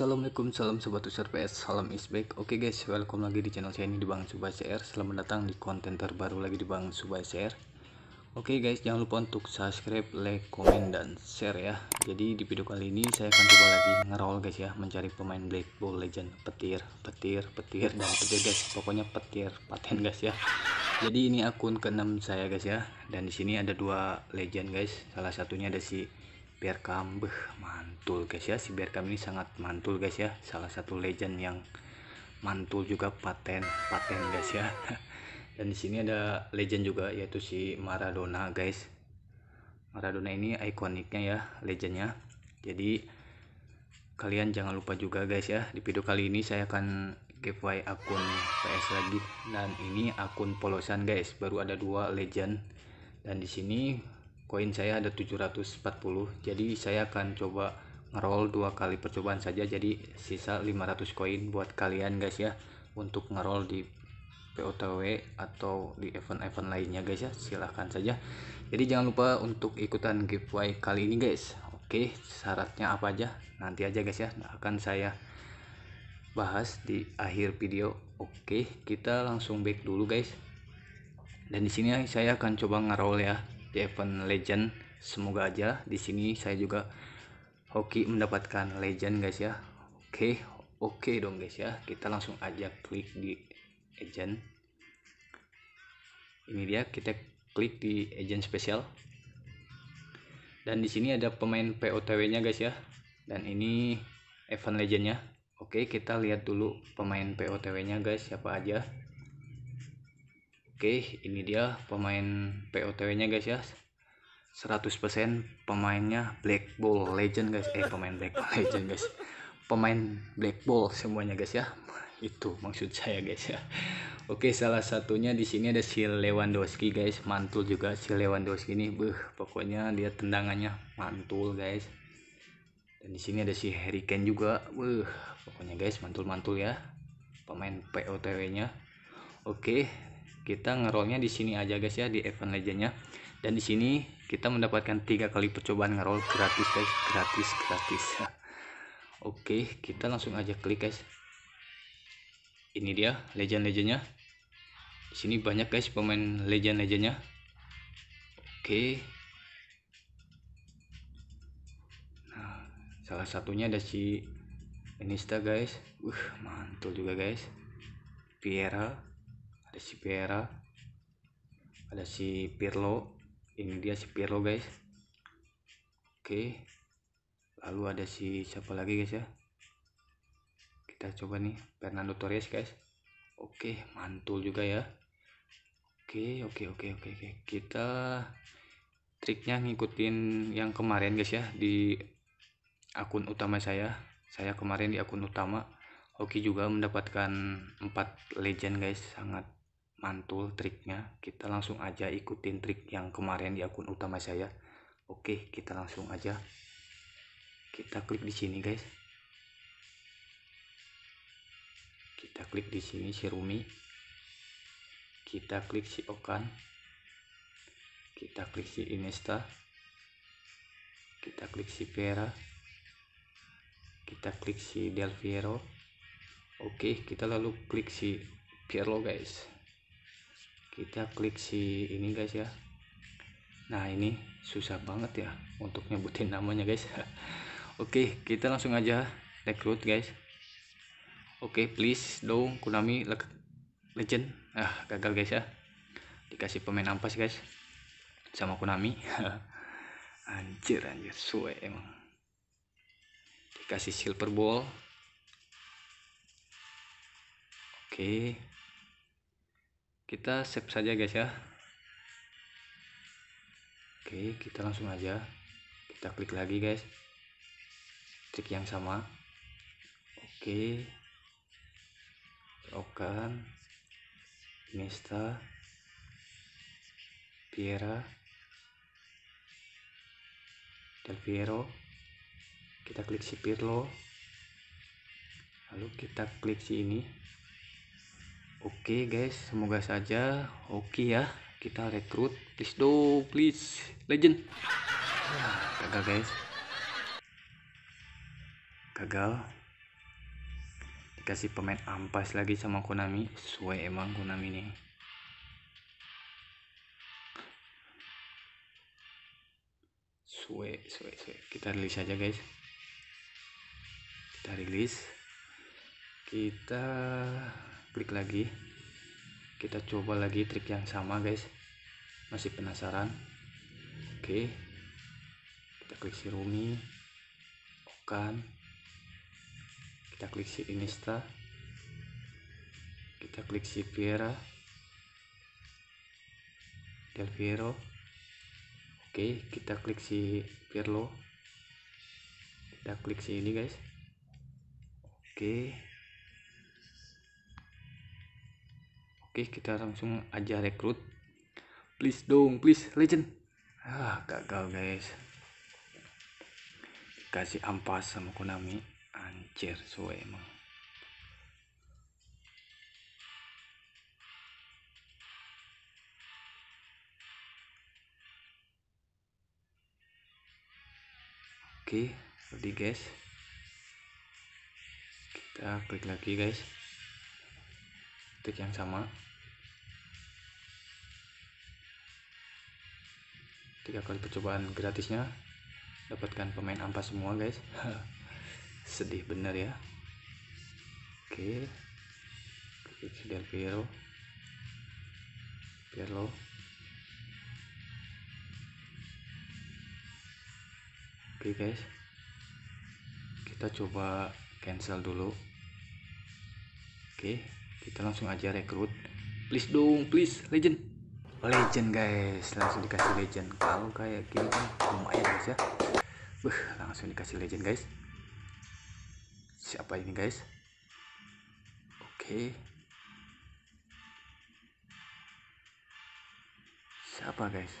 Assalamualaikum, salam sobat user PS, salam isback. Oke guys, welcome lagi di channel saya ini di Bang Subay CR. Selamat datang di konten terbaru lagi di Bang Subay CR. Oke guys, jangan lupa untuk subscribe, like, komen, dan share ya. Jadi di video kali ini saya akan coba lagi ngeroll guys ya, mencari pemain Black Ball Legend, petir, petir, petir, dan petir guys. Pokoknya petir, paten guys ya. Jadi ini akun ke-6 saya guys ya. Dan di sini ada dua legend guys. Salah satunya ada si Berkam beh mantul guys ya. Si Berkam ini sangat mantul guys ya. Salah satu legend yang mantul juga paten paten guys ya. Dan di sini ada legend juga yaitu si Maradona guys. Maradona ini ikoniknya ya legendnya. Jadi kalian jangan lupa juga guys ya. Di video kali ini saya akan giveaway akun PS lagi. Dan ini akun polosan guys. Baru ada dua legend. Dan di sini koin saya ada 740 jadi saya akan coba ngeroll dua kali percobaan saja jadi sisa 500 koin buat kalian guys ya untuk ngeroll di POTW atau di event-event lainnya guys ya. Silahkan saja. Jadi jangan lupa untuk ikutan giveaway kali ini guys. Oke syaratnya apa aja? Nanti aja guys ya. Akan saya bahas di akhir video. Oke kita langsung back dulu guys. Dan di sini saya akan coba ngeroll ya di event legend. Semoga aja di sini saya juga hoki mendapatkan legend guys ya. Oke oke dong guys ya. Kita langsung aja klik di agent. Ini dia kita klik di agent spesial. Dan di sini ada pemain POTW nya guys ya. Dan ini event legendnya. Oke kita lihat dulu pemain POTW nya guys siapa aja Oke ini dia pemain POTW nya guys ya. 100% pemainnya Black Ball Legend guys. Eh pemain Black Ball Legend guys. Pemain Black Ball semuanya guys ya. Itu maksud saya guys ya. Oke salah satunya di sini ada si Lewandowski guys. Mantul juga si Lewandowski ini. Beh pokoknya dia tendangannya mantul guys. Dan di sini ada si Harry Kane juga. Beh pokoknya guys mantul-mantul ya. Pemain POTW nya Oke kita ngerollnya di sini aja guys ya di event legendnya. Dan di sini kita mendapatkan tiga kali percobaan ngeroll gratis guys. Gratis gratis. Oke kita langsung aja klik guys. Ini dia legend legendnya di sini banyak guys pemain legend legendnya oke. Nah salah satunya ada si Inista guys. Uh mantul juga guys. Piera si Piera ada si Pirlo ini dia si Pirlo guys. Oke lalu ada si siapa lagi guys ya? Kita coba nih Fernando Torres guys. Oke mantul juga ya. Oke oke oke oke oke. Kita triknya ngikutin yang kemarin guys ya di akun utama saya. Saya kemarin di akun utama Oke juga mendapatkan 4 legend guys sangat mantul triknya kita langsung aja ikutin trik yang kemarin di akun utama saya. Oke kita langsung aja. Kita klik di sini guys. Kita klik di sini si Rumi. Kita klik si Okan. Kita klik si Inesta. Kita klik si Vera. Kita klik si Del Piero. Oke kita lalu klik si Pirlo guys kita klik si ini guys ya. Nah ini susah banget ya untuk nyebutin namanya guys. Oke kita langsung aja rekrut guys. Oke please dong Konami legend. Ah gagal guys ya. Dikasih pemain ampas guys sama Konami. Anjir anjir suwe emang. Dikasih silver ball. Oke kita save saja guys ya. Oke kita langsung aja. Kita klik lagi guys. Trik yang sama. Oke. Okan Nesta. Piera. Del Piero. Kita klik si Pirlo. Lalu kita klik si ini Oke okay guys, semoga saja oke okay ya. Kita rekrut, please do, please, legend. gagal guys. Gagal. dikasih pemain ampas lagi sama Konami sesuai emang Konami nih suwe suwe suwe kita rilis aja guys kita rilis kita klik lagi. Kita coba lagi trik yang sama guys. Masih penasaran? Oke. Kita klik si Rumi. Okan. Kita klik si Inista. Kita klik si Piera Del Piero. Oke kita klik si Pirlo. Kita klik si ini guys. Oke Oke kita langsung aja rekrut. Please dong please legend. Ah gagal guys. Kasih ampas sama Konami. Anjir so emang. Oke ready guys. Kita klik lagi guys titik yang sama. Tiga kali percobaan gratisnya dapatkan pemain ampas semua guys. Sedih bener ya. Oke. Klik Del Piero. Pirlo. Oke guys. Kita coba cancel dulu. Oke kita langsung aja rekrut. Please dong please legend. Legend guys. Langsung dikasih legend. Kalau kayak gini kan lumayan guys ya. Buh, langsung dikasih legend guys. Siapa ini guys? Oke. Siapa guys?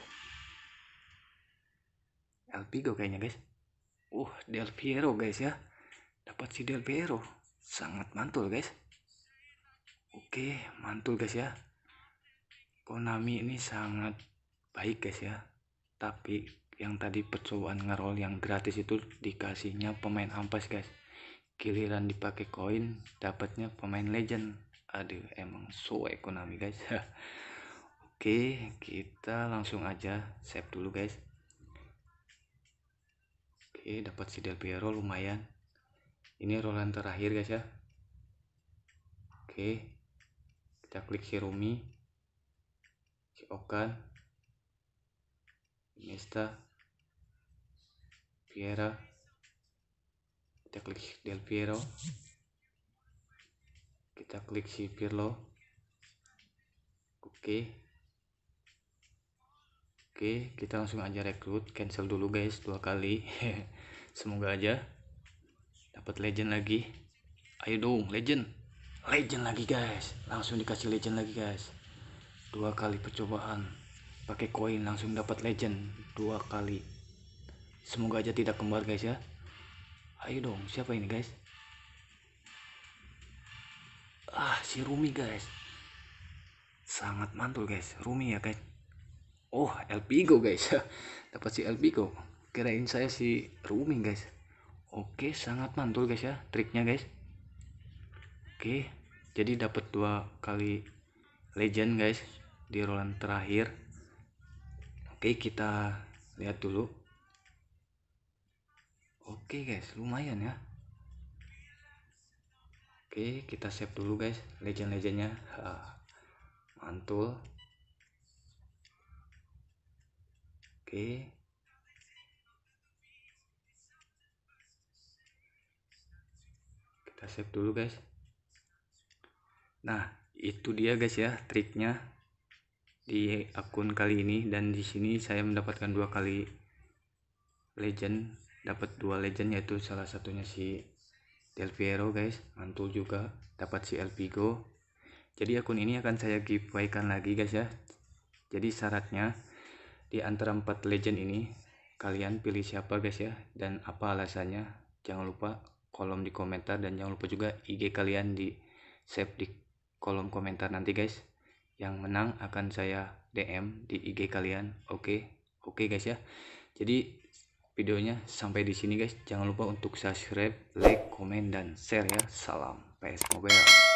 El Pigo kayaknya guys. Uh Del Piero guys ya. Dapat si Del Piero. Sangat mantul guys Oke, mantul guys ya. Konami ini sangat baik guys ya. Tapi yang tadi percobaan ngerol yang gratis itu dikasihnya pemain ampas guys. Giliran dipakai koin dapatnya pemain legend. Aduh, emang so ekonomi guys. Oke, kita langsung aja save dulu guys. Oke, dapat si Del Piero lumayan. Ini rolan terakhir guys ya. Oke kita klik si Rumi si Okan Iniesta Piera kita klik Del Piero kita klik si Pirlo oke. Oke kita langsung aja rekrut cancel dulu guys dua kali. Semoga aja dapat legend lagi. Ayo dong legend legend lagi guys. Langsung dikasih legend lagi guys. Dua kali percobaan. Pakai koin langsung dapat legend. Dua kali. Semoga aja tidak kembar guys ya. Ayo dong siapa ini guys? Ah si Rumi guys. Sangat mantul guys. Rumi ya guys. Oh El Pigo guys. Dapat si El Pigo. Kirain saya si Rumi guys. Oke sangat mantul guys ya triknya guys Oke, jadi dapat dua kali legend guys di roland terakhir. Oke, kita lihat dulu. Oke guys, lumayan ya. Oke, kita save dulu guys legend-legendnya. Mantul. Oke. Kita save dulu guys. Nah, itu dia guys ya triknya di akun kali ini dan di sini saya mendapatkan dua kali legend, dapat dua legend yaitu salah satunya si Del Piero guys, mantul juga, dapat si El Pigo. Jadi akun ini akan saya giveaway-kan lagi guys ya. Jadi syaratnya di antara empat legend ini kalian pilih siapa guys ya dan apa alasannya. Jangan lupa kolom di komentar dan jangan lupa juga IG kalian di save di kolom komentar nanti guys. Yang menang akan saya DM di IG kalian. Oke okay? oke okay guys ya. Jadi videonya sampai di sini guys. Jangan lupa untuk subscribe like komen dan share ya. Salam PS Mobile